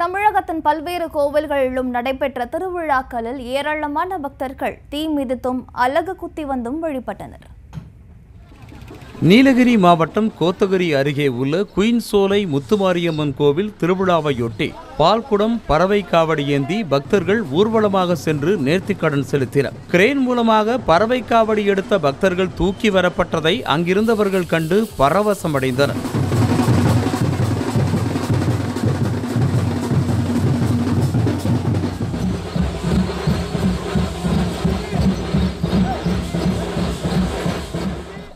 தமிழகத்தின் பல்வேறு கோவில்களிலும் நடைபெற்ற திருவிழாக்களில் ஏராளமான பக்தர்கள் தீ மிதித்தும் அலகு குத்தி வந்தும் வழிபட்டனர். நீலகிரி மாவட்டம் கோத்தகிரி அருகே உள்ள குயின் சோலை முத்துமாரியம்மன் கோவில் திருவிழாவையொட்டி பால்குடம் பறவை காவடி ஏந்தி பக்தர்கள் ஊர்வலமாக சென்று நேர்த்திக்கடன் செலுத்தினர். கிரேன் மூலமாக பறவை காவடி எடுத்த பக்தர்கள் தூக்கி வரப்பட்டதை அங்கிருந்தவர்கள் கண்டு பரவசமடைந்தனர்.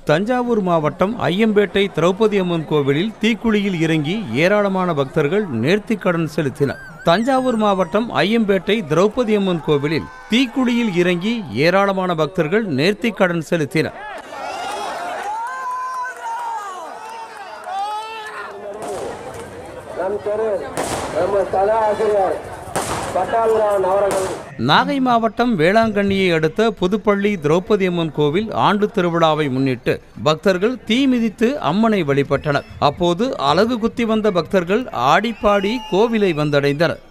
தஞ்சாவூர் மாவட்டம் ஐயம்பேட்டை திரௌபதி அம்மன் கோவிலில் தீக்குழியில் இறங்கி ஏராளமான பக்தர்கள் நேர்த்திக்கடன் செலுத்தினர். தஞ்சாவூர் மாவட்டம் ஐயம்பேட்டை திரௌபதி அம்மன் கோவிலில் தீக்குழியில் இறங்கி ஏராளமான பக்தர்கள் நேர்த்திக்கடன் செலுத்தினர். நம் தெரு நம்ம கலாசிரியர் நாகை மாவட்டம் வேளாங்கண்ணியை அடுத்த புதுப்பள்ளி திரௌபதி அம்மன் கோவில் ஆண்டு திருவிழாவை முன்னிட்டு பக்தர்கள் தீ மிதித்து அம்மனை வழிபட்டனர். அப்போது அலகு குத்தி வந்த பக்தர்கள் ஆடிப்பாடி கோவிலை வந்தடைந்தனர்.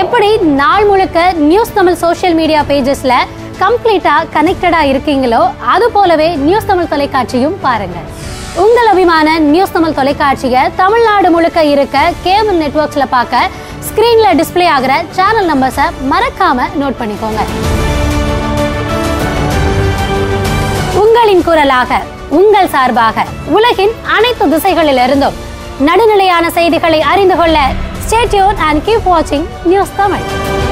எப்படி நாள் முழுக்க நியூஸ் தமிழ் சோஷியல் மீடியா பேஜஸ்ல கம்ப்ளீட்டா கனெக்டடா இருக்கீங்களோ அது போலவே நியூஸ் தமிழ் தொலைக்காட்சியும் பாருங்க. உங்கள் அபிமான நியூஸ் தமிழ் தொலைக்காட்சியை தமிழ்நாடு முழுக்க இருக்க கேபிள் நெட்வொர்க்ஸ்ல பார்க்க ஸ்கிரீன்ல டிஸ்ப்ளே ஆகிற சேனல் நம்பர்ஸை மறக்காம நோட் பண்ணிக்கோங்க. உங்களின் குரலாக உங்கள் சார்பாக உலகின் அனைத்து திசைகளிலிருந்தும் நடுநிலையான செய்திகளை அறிந்து கொள்ள Stay tuned and keep watching News Tamil.